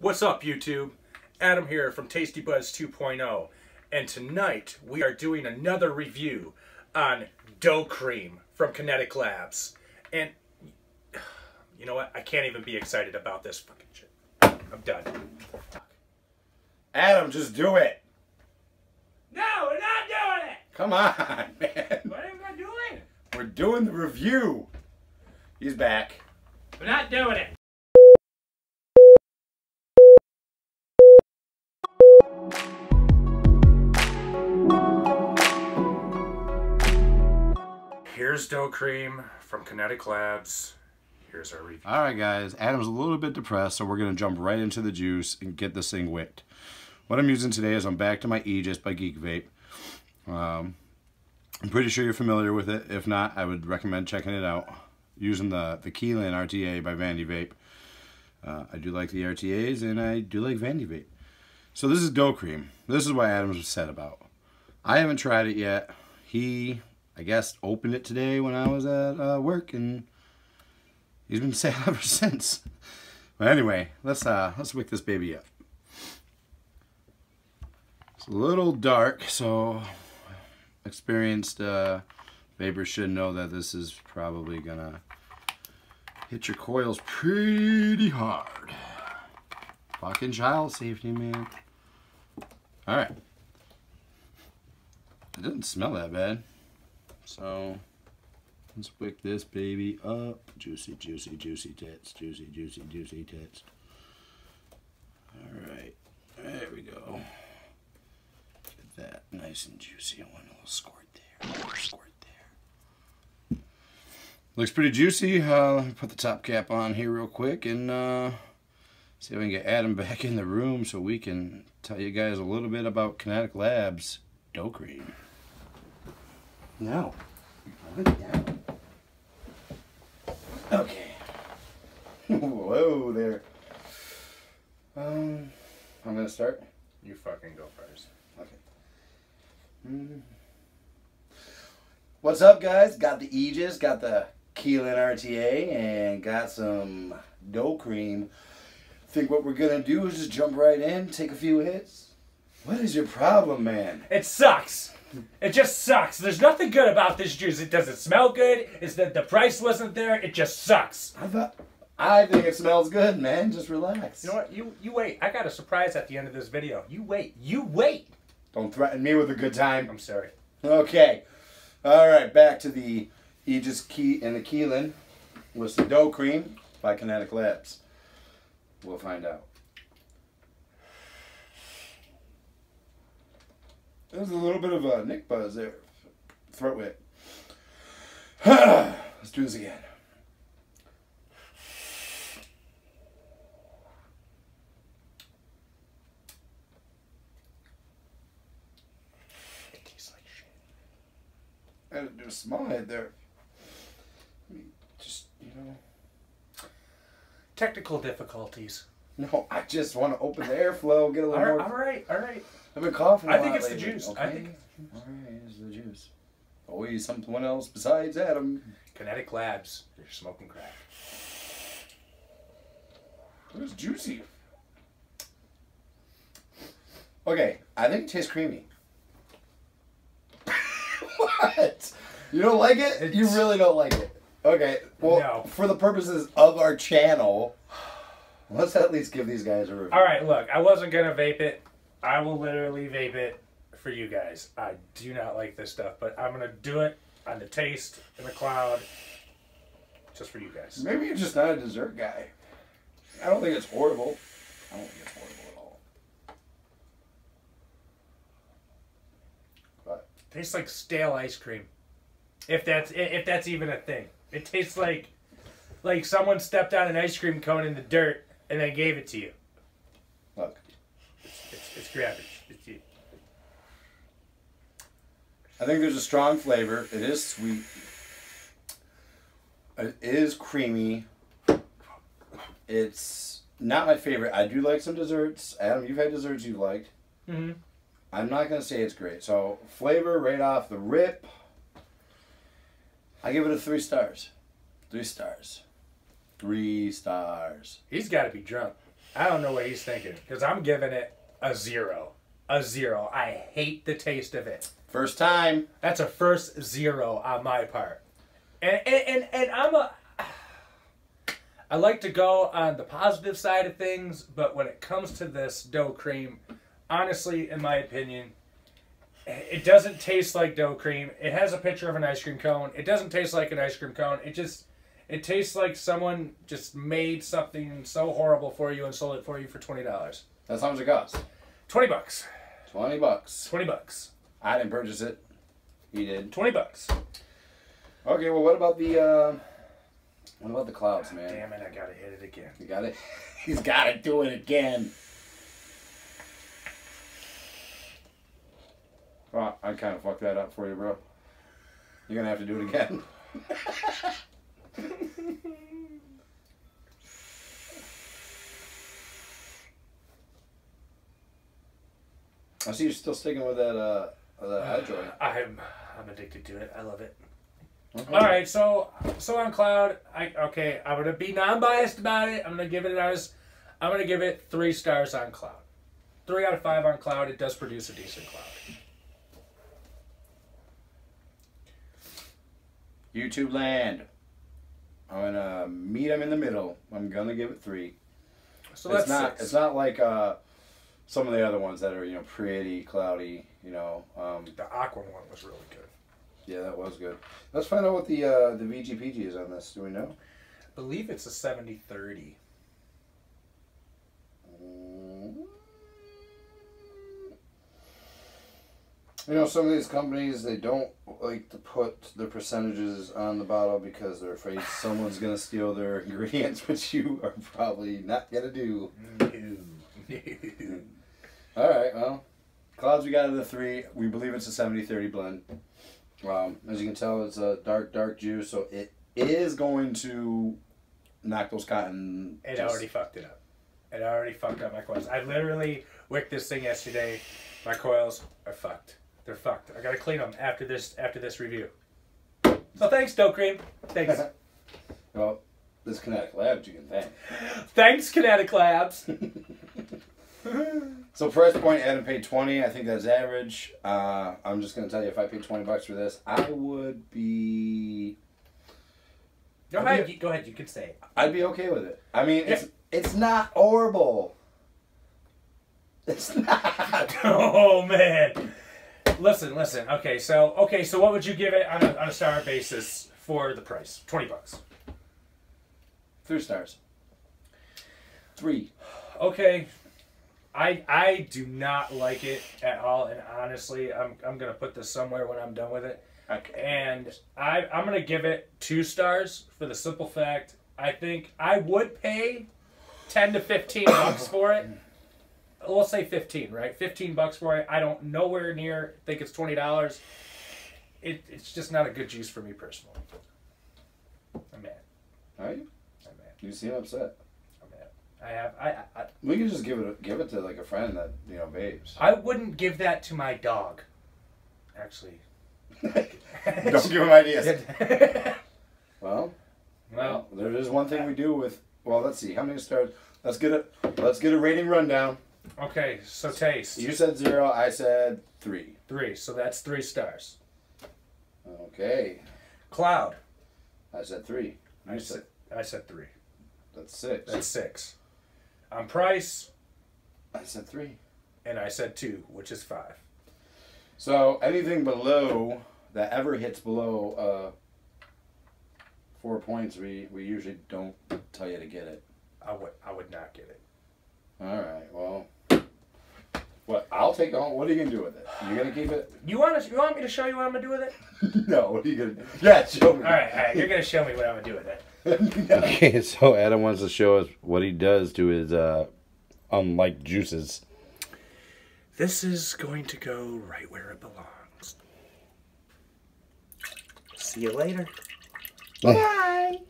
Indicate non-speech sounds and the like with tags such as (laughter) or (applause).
What's up, YouTube? Adam here from Tasty Budz 2.0, and tonight we are doing another review on dough cream from Kinetic Labs. And you know what? I can't even be excited about this fucking shit. I'm done. Adam, just do it. No, we're not doing it. Come on, (laughs) man. What am I doing? We're doing the review. He's back. We're not doing it. Here's dough cream from Kinetic Labs. Here's our review. All right, guys. Adam's a little bit depressed, so we're going to jump right into the juice and get this thing wicked. What I'm using today is I'm back to my Aegis by Geek Vape. Um, I'm pretty sure you're familiar with it. If not, I would recommend checking it out. Using the, the Kylin RTA by Vandy Vape. Uh, I do like the RTAs, and I do like Vandy Vape. So this is dough cream. This is what Adams was said about. I haven't tried it yet. He, I guess, opened it today when I was at uh, work, and he's been (laughs) sad ever since. But anyway, let's uh, let's wake this baby up. It's a little dark, so experienced uh, vapers should know that this is probably gonna hit your coils pretty hard. Fucking child safety, man. All right. It doesn't smell that bad. So let's wick this baby up. Juicy, juicy, juicy tits. Juicy, juicy, juicy tits. All right. There we go. Get that nice and juicy. I want a little squirt there. Little squirt there. Looks pretty juicy. Uh, let me put the top cap on here real quick and uh, see if we can get Adam (laughs) back in the room so we can tell you guys a little bit about Kinetic Labs dough cream. No. Okay. (laughs) Whoa there. Um, I'm gonna start. You fucking go first. Okay. Mm. What's up, guys? Got the Aegis, got the Kylin RTA, and got some dough cream. Think what we're gonna do is just jump right in, take a few hits. What is your problem, man? It sucks. It just sucks. There's nothing good about this juice. It doesn't smell good. It's that the price wasn't there. It just sucks. I thought. I think it smells good, man. Just relax. You know what? You you wait. I got a surprise at the end of this video. You wait. You wait. Don't threaten me with a good time. I'm sorry. Okay. All right, back to the Aegis Key and the Kylin with some dough cream by Kinetic Labs. We'll find out. There's a little bit of a nic buzz there. Throat wet. (sighs) Let's do this again. It tastes like shit. I had to do a small head there. I mean, Just, you know. Technical difficulties. No, I just want to open the airflow, get a little right, more. all right, all right. I've been coughing. I I think it's the juice. I think it's All right, it's the juice. Always someone else besides Adam. Kinetic Labs. They're smoking crack. It was juicy. Okay, I think it tastes creamy. (laughs) what? You don't like it? you really don't like it. Okay, well, No. for the purposes of our channel, let's at least give these guys a review. All right, look. I wasn't gonna vape it. I will literally vape it for you guys. I do not like this stuff, but I'm gonna do it on the taste in the cloud, just for you guys. Maybe you're just not a dessert guy. I don't think it's horrible. I don't think it's horrible at all. But tastes like stale ice cream. If that's if that's even a thing. It tastes like like someone stepped on an ice cream cone in the dirt and then gave it to you. look, It's, it's garbage. It's, it, I think there's a strong flavor. It is sweet. It is creamy. It's not my favorite. I do like some desserts. Adam, you've had desserts you've liked. Mhm. I'm not gonna say it's great. So flavor right off the rip. I give it a three stars. Three stars. Three stars. He's got to be drunk. I don't know what he's thinking because I'm giving it a zero. A zero. I hate the taste of it. First time. That's a first zero on my part. And and, and, and I'm a I like to go on the positive side of things, but when it comes to this dough cream, honestly, in my opinion, it doesn't taste like dough cream. It has a picture of an ice cream cone. It doesn't taste like an ice cream cone. It just it tastes like someone just made something so horrible for you and sold it for you for twenty dollars. That's how much it costs. Twenty bucks. Twenty bucks. Twenty bucks. I didn't purchase it. He did. Twenty bucks. Okay, well, what about the uh, what about the clouds, man? Damn it! I gotta hit it again. You got it. (laughs) He's got to do it again. Oh, I kind of fucked that up for you, bro. You're gonna have to do it again. (laughs) I see you're still sticking with that uh that eye joint. I'm I'm addicted to it. I love it. Okay. All right, so so on cloud, I okay. I'm gonna be non-biased about it. I'm gonna give it an honest. I'm gonna give it three stars on cloud. Three out of five on cloud. It does produce a decent cloud. YouTube land. I'm gonna meet them in the middle. I'm gonna give it three. So it's that's not. six. It's not like uh, some of the other ones that are you know pretty cloudy. You know. Um, the aqua one was really good. yeah, that was good. Let's find out what the uh, the VGPG is on this. Do we know? I believe it's a 70-30. You know, some of these companies they don't like to put the percentages on the bottle because they're afraid (sighs) someone's gonna steal their (laughs) ingredients, which you are probably not gonna do. No. All right, well, clouds we got of the three. We believe it's a 70-30 blend. Um, as you can tell, it's a dark, dark juice, so it is going to knock those cotton. It just- already fucked it up. It already fucked up my coils. I literally wicked this thing yesterday. My coils are fucked. They're fucked. I gotta clean them after this after this review. So thanks, Dough Cream. Thanks. (laughs) well, this kinetic Labs you can thank. thanks, Kinetic Labs. (laughs) (laughs) So price point, Adam paid twenty. I think that's average. Uh, I'm just gonna tell you, if I paid twenty bucks for this, I would be, Go ahead. You, go ahead. You can say. it. I'd be okay with it. I mean, it's it's not horrible. It's not. Oh man. Listen, listen. Okay, so okay, so what would you give it on a, on a star basis for the price? Twenty bucks. Three stars. Three. Okay. I I do not like it at all, and honestly, I'm I'm gonna put this somewhere when I'm done with it. Okay. And I I'm gonna give it two stars for the simple fact I think I would pay ten to fifteen bucks for it. (clears throat) We'll say fifteen, right? Fifteen bucks for it. I don't nowhere near think it's twenty dollars. It it's just not a good juice for me personally. I'm mad. Are you? I'm mad. You seem upset. I'm mad. I have I I, We could just give it give it to like a friend that you know babes. I wouldn't give that to my dog. Actually. (laughs) Don't give him ideas. (laughs) Well, well, there is one thing we do with. Well, let's see. How many stars? Let's get a let's get a rating rundown. Okay, so taste. You said zero. I said three. Three, so that's three stars. Okay. Cloud. I said three. I said I said three. That's six. That's six. On price, I said three. and I said two, which is five. So anything below that ever hits below uh, four points, we we usually don't tell you to get it. I would I would not get it. All right. Well, what? I'll take it home. What are you gonna do with it? You gonna keep it? You want to? You want me to show you what I'm gonna do with it? (laughs) no. What are you gonna? do? Yeah, show me. All right, all right. You're gonna show me what I'm gonna do with it. (laughs) Okay, (laughs) so Adam wants to show us what he does to his uh, unlike juices. This is going to go right where it belongs. See you later. Bye.